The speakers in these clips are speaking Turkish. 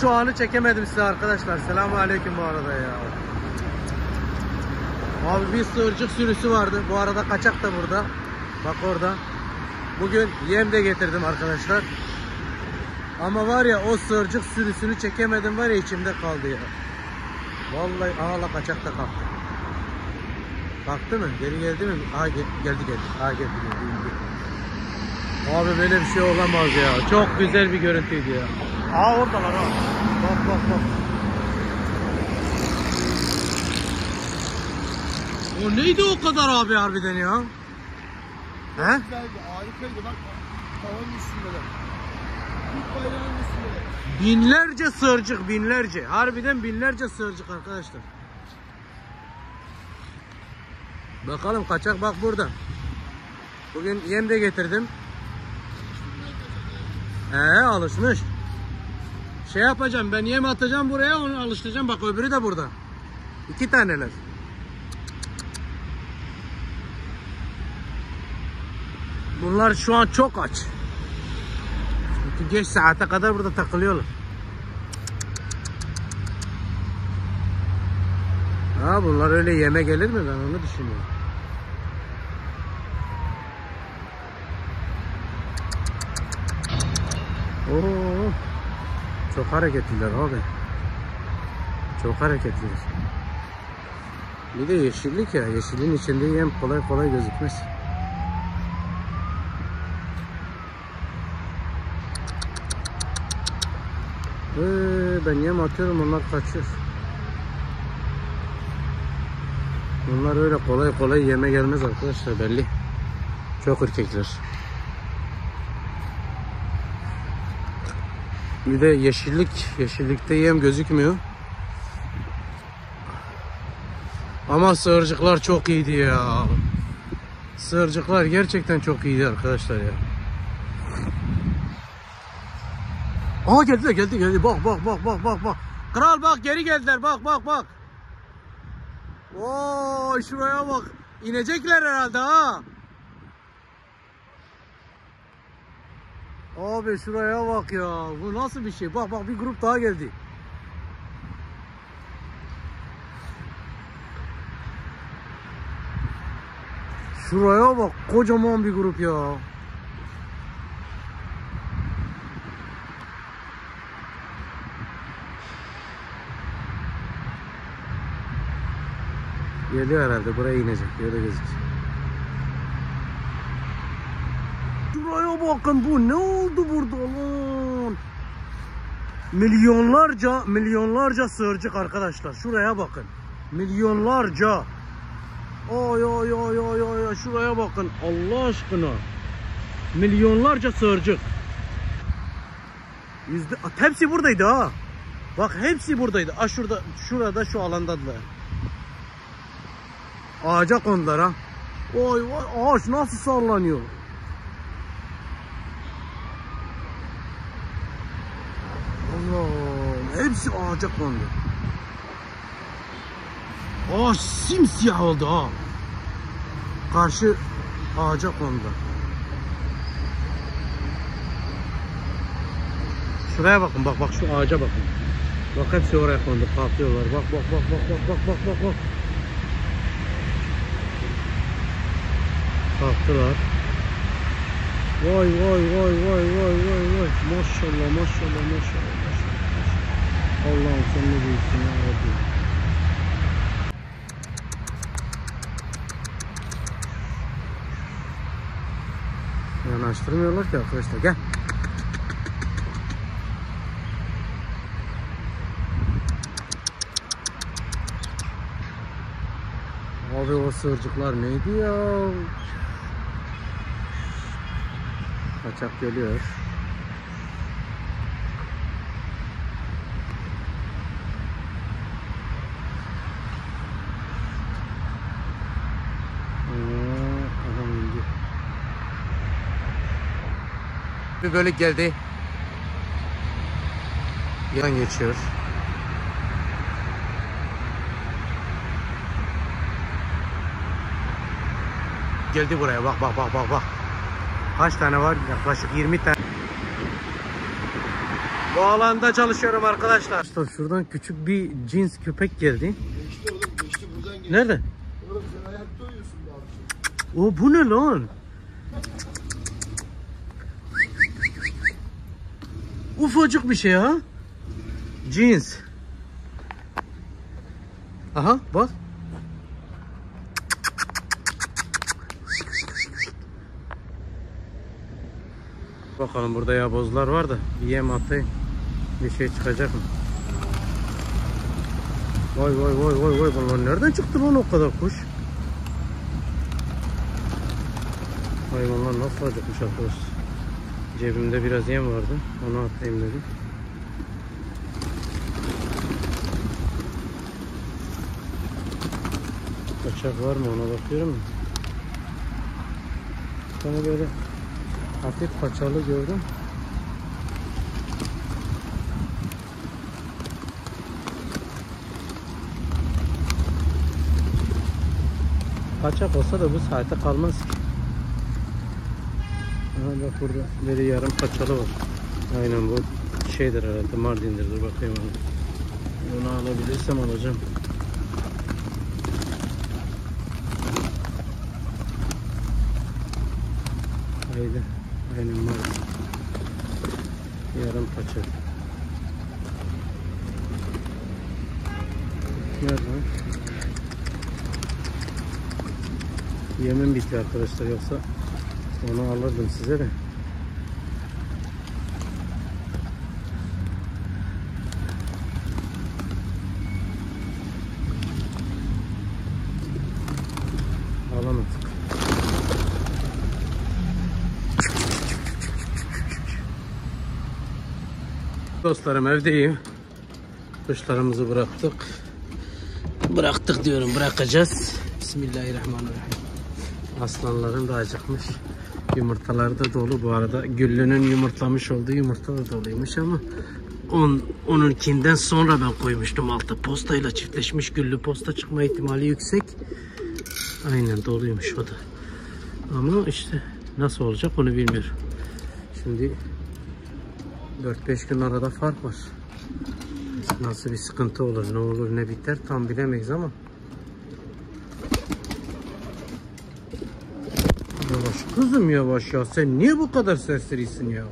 Şu anı çekemedim size arkadaşlar. Selamun aleyküm bu arada ya. Abi bir sığırcık sürüsü vardı. Bu arada kaçak da burada. Bak orada. Bugün yem de getirdim arkadaşlar. Ama var ya o sığırcık sürüsünü çekemedim var ya içimde kaldı ya. Vallahi ağla kaçak da kalktı. Kalktı mı? Geri geldi mi? Aa geldi geldi. Aa geldi. geldi. Abi böyle bir şey olamaz ya. Çok güzel bir görüntüydü ya. Aa oradalar ha. Bak bak bak. O neydi o kadar abi harbiden ya? He? Güzeldi, harikaydı bak. Tavanın üstündeler. Türk bayrağının üstündeler. Binlerce sığırcık binlerce. Harbiden binlerce sığırcık arkadaşlar. Bakalım kaçak bak burada. Bugün yem de getirdim. Ee alışmış. Şey yapacağım ben yem atacağım buraya onu alıştıracağım. Bak öbürü de burada. İki taneler. Bunlar şu an çok aç. Çünkü geç saate kadar burada takılıyorlar. Ha bunlar öyle yeme gelir mi ben onu düşünüyorum. Oo, çok hareketliler abi. Çok hareketliler. Bir de yeşillik ya. Yeşilin içinde yem kolay kolay gözükmez. Ee, ben yem atıyorum onlar kaçıyor. Bunlar öyle kolay kolay yeme gelmez arkadaşlar belli. Çok ürkekler. Bir de yeşillik, yeşillikte yem gözükmüyor. Ama sığırcıklar çok iyiydi ya. Sığırcıklar gerçekten çok iyiydi arkadaşlar ya. Aa geldiler geldi geldi bak bak bak bak bak bak. Kral bak geri geldiler bak bak bak. Oo şuraya bak. İnecekler herhalde ha. Abi şuraya bak ya. Bu nasıl bir şey? Bak bak bir grup daha geldi. Şuraya bak kocaman bir grup ya. Geliyor herhalde buraya inecek. Öyle gözüküyor. Şuraya bakın bu ne oldu burada lan? Milyonlarca milyonlarca sığırcık arkadaşlar. Şuraya bakın. Milyonlarca. Oy oy oy oy oy şuraya bakın Allah aşkına. Milyonlarca sığırcık. Yüzde hepsi buradaydı ha. Bak hepsi buradaydı. Ah şurada şurada şu alandadılar. Ağaca kondular ha. Oy oy ağaç nasıl sallanıyor. Allah hepsi ağaca kondu. Ağaç simsiyah oldu ha. Karşı ağaca kondu. Şuraya bakın bak bak şu ağaca bakın. Bak hepsi oraya kondu kalkıyorlar. Bak bak bak bak bak bak bak bak bak. Kalktılar. Vay vay vay vay vay vay vay. Maşallah maşallah maşallah. Allah'ım sen ne büyüksün ya Rabbi. Yanaştırmıyorlar ki arkadaşlar. Gel. Abi o sığırcıklar neydi ya? Kaçak geliyor. Aa, aha indi. Bir bölük geldi. Yan geçiyor. Geldi buraya bak bak bak bak bak. Kaç tane var? Yaklaşık 20 tane. Bu alanda çalışıyorum arkadaşlar. İşte şuradan küçük bir cins köpek geldi. Geçti oğlum geçti. Nerede? Oğlum sen ayakta uyuyorsun. O bu ne lan? Ufacık bir şey ha. Jeans. Aha bak. Bakalım burada yabozlar var da bir yem atayım. Bir şey çıkacak mı? Vay vay vay vay vay bunlar nereden çıktı lan o kadar kuş? Hayvanlar nasıl acıkmış arkadaşlar. Cebimde biraz yem vardı. Onu atayım dedim. Kaçak var mı ona bakıyorum. Tane böyle hafif paçalı gördüm. Kaçak olsa da bu saate kalmaz ki. Aha bak burada böyle yarım paçalı var. Aynen bu şeydir herhalde Mardin'dir. Dur bakayım onu. Onu alabilirsem alacağım. Haydi. Aynen Mardin. Yarım paça. Nerede? Yemin bitti arkadaşlar yoksa onu alırdım size de. Alamadık. Dostlarım evdeyim. Kuşlarımızı bıraktık. Bıraktık diyorum bırakacağız. Bismillahirrahmanirrahim. Aslanlarım da acıkmış. Yumurtaları da dolu bu arada. Güllünün yumurtlamış olduğu yumurta da doluymuş ama on, onunkinden sonra ben koymuştum altta. Postayla çiftleşmiş güllü posta çıkma ihtimali yüksek. Aynen doluymuş o da. Ama işte nasıl olacak onu bilmiyorum. Şimdi 4-5 gün arada fark var. Nasıl bir sıkıntı olur, ne olur, ne biter tam bilemeyiz ama Yavaş kızım yavaş ya. Sen niye bu kadar serserisin ya?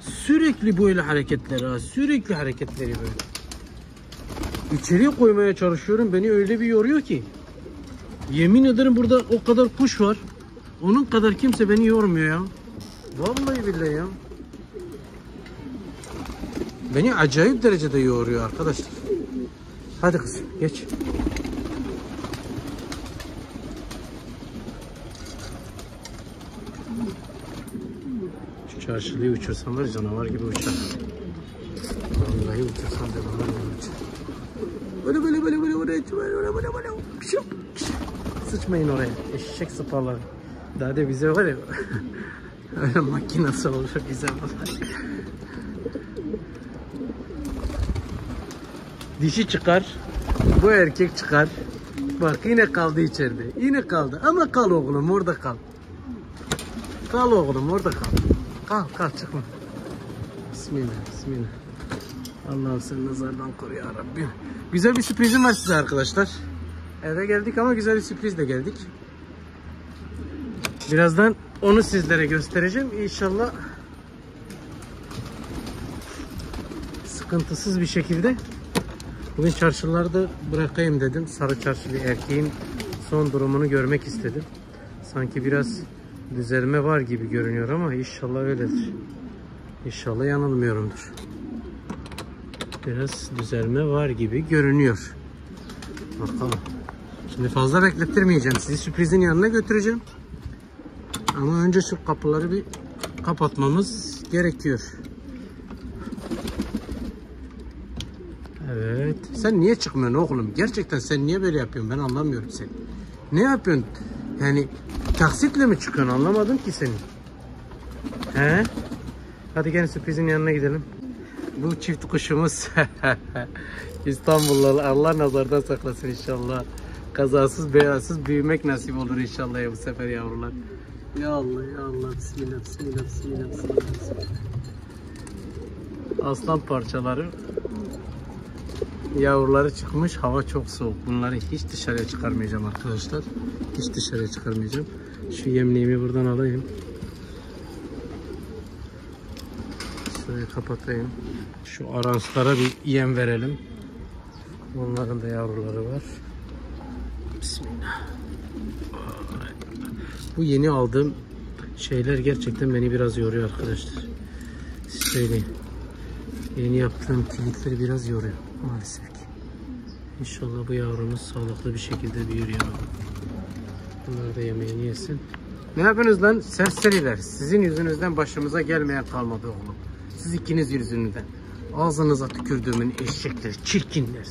Sürekli böyle hareketler ha. Sürekli hareketleri böyle. İçeriye koymaya çalışıyorum. Beni öyle bir yoruyor ki. Yemin ederim burada o kadar kuş var. Onun kadar kimse beni yormuyor ya. Vallahi billahi ya. Beni acayip derecede yoruyor arkadaşlar. Hadi kızım geç. Çarşılıyı uçursanlar canavar gibi uçar. Vallahi uçursan canavar gibi uçar. Böyle böyle böyle böyle oraya böyle böyle böyle böyle. Şey şey Sıçmayın oraya. Eşek sapaları. Daha da bize var ya. Öyle makinası olacak bize var. Dişi çıkar. Bu erkek çıkar. Bak yine kaldı içeride. Yine kaldı. Ama kal oğlum orada kal. Kal oğlum orada kal. Kal kal çıkma. Bismillah bismillah. Allah'ım seni nazardan koru ya Rabbim. Güzel bir sürprizim var size arkadaşlar. Eve geldik ama güzel bir sürprizle geldik. Birazdan onu sizlere göstereceğim. İnşallah sıkıntısız bir şekilde bugün çarşılarda bırakayım dedim. Sarı çarşılı erkeğin son durumunu görmek istedim. Sanki biraz düzelme var gibi görünüyor ama inşallah öyledir. İnşallah yanılmıyorumdur. Biraz düzelme var gibi görünüyor. Bakalım. Şimdi fazla beklettirmeyeceğim. Sizi sürprizin yanına götüreceğim. Ama önce şu kapıları bir kapatmamız gerekiyor. Evet. Sen niye çıkmıyorsun oğlum? Gerçekten sen niye böyle yapıyorsun? Ben anlamıyorum seni. Ne yapıyorsun? Yani taksitle mi çıkıyorsun? Anlamadım ki seni. He? Hadi gelin sürprizin yanına gidelim. Bu çift kuşumuz İstanbul'da Allah nazardan saklasın inşallah. Kazasız belasız büyümek nasip olur inşallah ya bu sefer yavrular. Ya Allah ya Allah bismillah bismillah bismillah bismillah. bismillah. Aslan parçaları. Yavruları çıkmış. Hava çok soğuk. Bunları hiç dışarıya çıkarmayacağım arkadaşlar. Hiç dışarıya çıkarmayacağım. Şu yemliğimi buradan alayım. Şöyle kapatayım. Şu aranslara bir yem verelim. Onların da yavruları var. Bismillah. Bu yeni aldığım şeyler gerçekten beni biraz yoruyor arkadaşlar. Söyleyeyim. Yeni yaptığım kilitleri biraz yoruyor maalesef ki. İnşallah bu yavrumuz sağlıklı bir şekilde büyür ya. Bunlar da yemeğini yesin. Ne yapıyorsunuz lan serseriler? Sizin yüzünüzden başımıza gelmeyen kalmadı oğlum. Siz ikiniz yüzünüzden. Ağzınıza tükürdüğümün eşekler, çirkinler.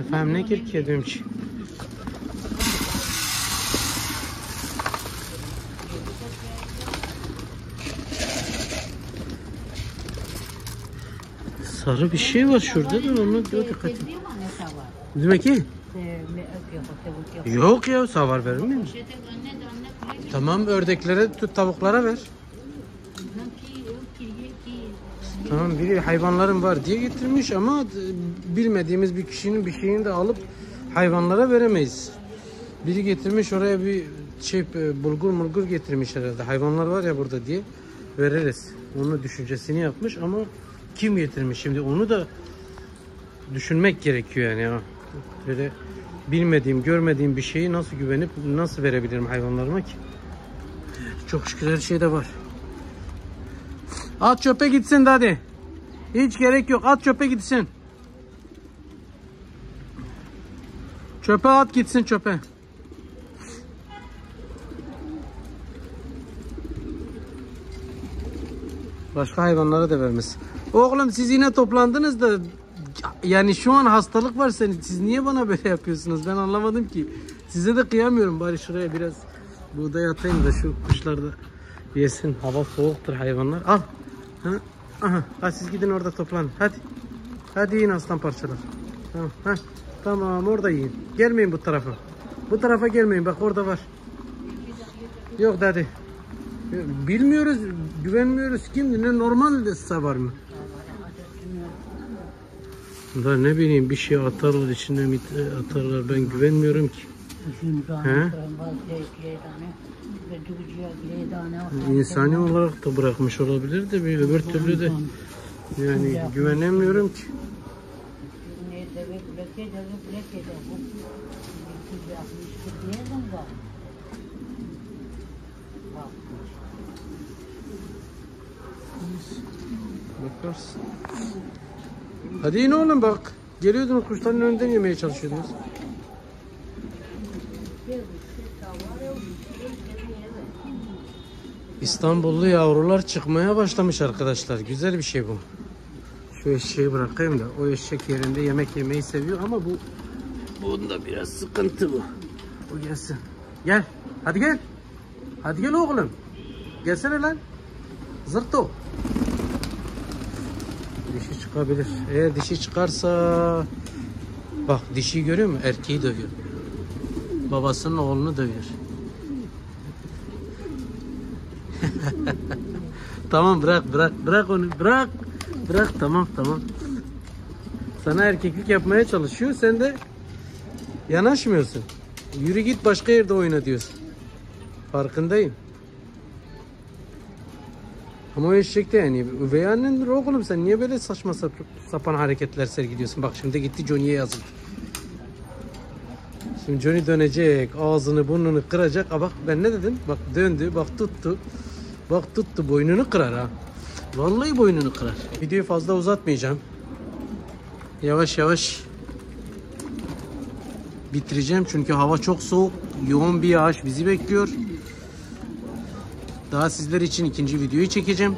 Efendim ne kirkedim ki? Sarı bir şey var şurada da onu dikkat et. Demek ki yok ya savar verir miyim? Tamam ördeklere tut tavuklara ver. Tamam biri hayvanların var diye getirmiş ama bilmediğimiz bir kişinin bir şeyini de alıp hayvanlara veremeyiz. Biri getirmiş oraya bir şey e, bulgur mulgur getirmiş herhalde. Hayvanlar var ya burada diye veririz. Onun düşüncesini yapmış ama kim getirmiş şimdi onu da düşünmek gerekiyor yani ya. Böyle bilmediğim, görmediğim bir şeyi nasıl güvenip nasıl verebilirim hayvanlarıma ki? Çok şükür her şeyde var. At çöpe gitsin hadi. Hiç gerek yok. At çöpe gitsin. Çöpe at gitsin çöpe. Başka hayvanlara da vermez. Oğlum siz yine toplandınız da yani şu an hastalık var senin. Siz niye bana böyle yapıyorsunuz? Ben anlamadım ki. Size de kıyamıyorum. Bari şuraya biraz buğday atayım da şu kuşlar da yesin. Hava soğuktur hayvanlar. Al. Ha? Aha. Ha, siz gidin orada toplanın. Hadi. Hadi yiyin aslan parçalar. Tamam. Tamam orada yiyin. Gelmeyin bu tarafa. Bu tarafa gelmeyin. Bak orada var. Yok hadi. Bilmiyoruz, güvenmiyoruz. Kim ne normal de var mı? Da ne bileyim bir şey atarlar içine mi atarlar ben güvenmiyorum ki. He? İnsani olarak da bırakmış olabilir de bir öbür türlü de yani güvenemiyorum ki. Bakarsın. Hadi in oğlum bak. Geliyordunuz kuşların önünden yemeye çalışıyordunuz. İstanbullu yavrular çıkmaya başlamış arkadaşlar. Güzel bir şey bu. Şu eşeği bırakayım da o eşek yerinde yemek yemeyi seviyor ama bu bunda biraz sıkıntı bu. O gelsin. Gel. Hadi gel. Hadi gel oğlum. Gelsene lan. Zırto. Dişi çıkabilir. Eğer dişi çıkarsa bak dişi görüyor musun? Erkeği dövüyor. Babasının oğlunu dövüyor. tamam bırak bırak bırak onu bırak. Bırak tamam tamam. Sana erkeklik yapmaya çalışıyor. Sen de yanaşmıyorsun. Yürü git başka yerde oyna diyorsun. Farkındayım. Ama o eşek yani üvey annendir oğlum sen niye böyle saçma sap- sapan hareketler sergiliyorsun? Bak şimdi gitti Johnny'ye yazıldı. Şimdi Johnny dönecek, ağzını burnunu kıracak. Aa bak ben ne dedim? Bak döndü, bak tuttu. Bak tuttu, boynunu kırar ha. Vallahi boynunu kırar. Videoyu fazla uzatmayacağım. Yavaş yavaş bitireceğim çünkü hava çok soğuk. Yoğun bir yağış bizi bekliyor. Daha sizler için ikinci videoyu çekeceğim.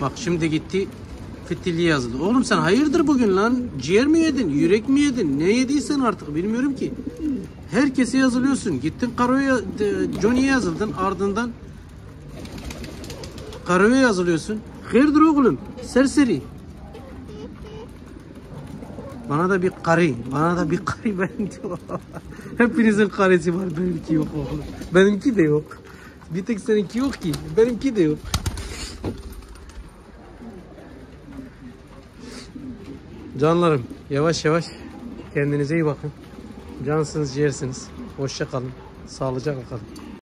Bak şimdi gitti fitilli yazıldı. Oğlum sen hayırdır bugün lan? Ciğer mi yedin? Yürek mi yedin? Ne yediysen artık bilmiyorum ki. Herkese yazılıyorsun. Gittin Karo'ya, de- Johnny'ye yazıldın. Ardından Karo'ya yazılıyorsun. Hayırdır oğlum? Serseri. Bana da bir karı, bana da bir karı ben diyor. Hepinizin karısı var, benimki yok oğlum. Benimki de yok. Bir tek seninki yok ki. Benimki de yok. Canlarım yavaş yavaş kendinize iyi bakın. Cansınız, ciğersiniz. Hoşça kalın. Sağlıcakla kalın.